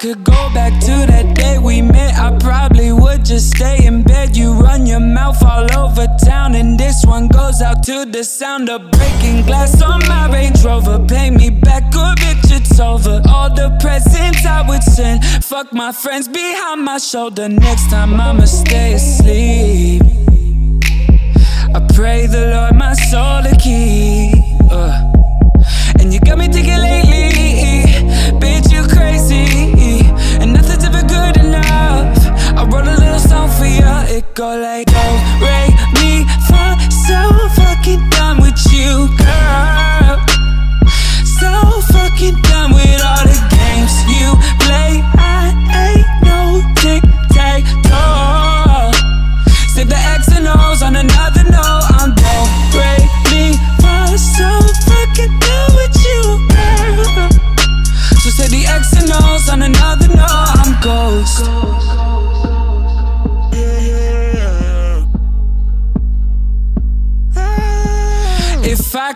Could go back to that day we met, I probably would just stay in bed. You run your mouth all over town, and this one goes out to the sound of breaking glass on my Range Rover. Pay me back or bitch, it's over. All the presents I would send, fuck my friends behind my shoulder. Next time I'ma stay asleep. I pray the Lord my soul to keep.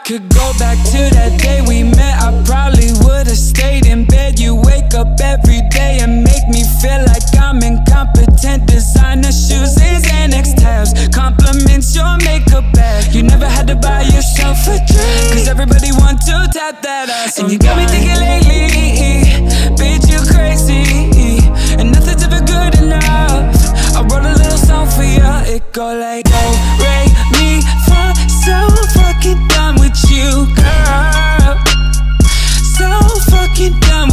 Could go back to that day we met, I probably would've stayed in bed. You wake up every day and make me feel like I'm incompetent. Designer shoes and Xanax tabs, compliments your makeup bag. You never had to buy yourself a drink, cause everybody want to tap that ass. And you got me thinking lately, bitch, you crazy. And nothing's ever good enough. I wrote a little song for you, it go like, mi, fa. So fucking done with you, girl. So fucking done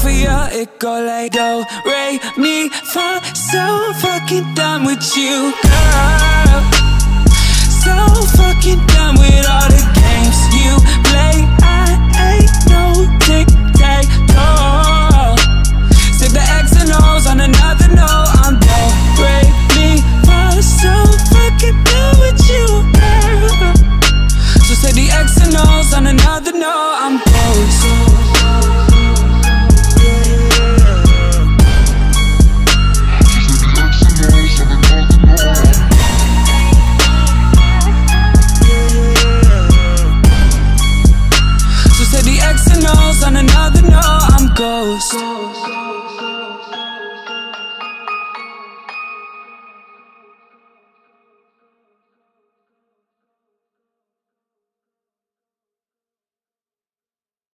for you, it go like Do, re, mi, fa So fucking done with you, girl. So fucking done with all the games you play. I ain't no tic tac toe Save the X and O's on another note I'm do, re, mi, fa So fucking done with you, girl. So say the X and O's on another note I'm close So.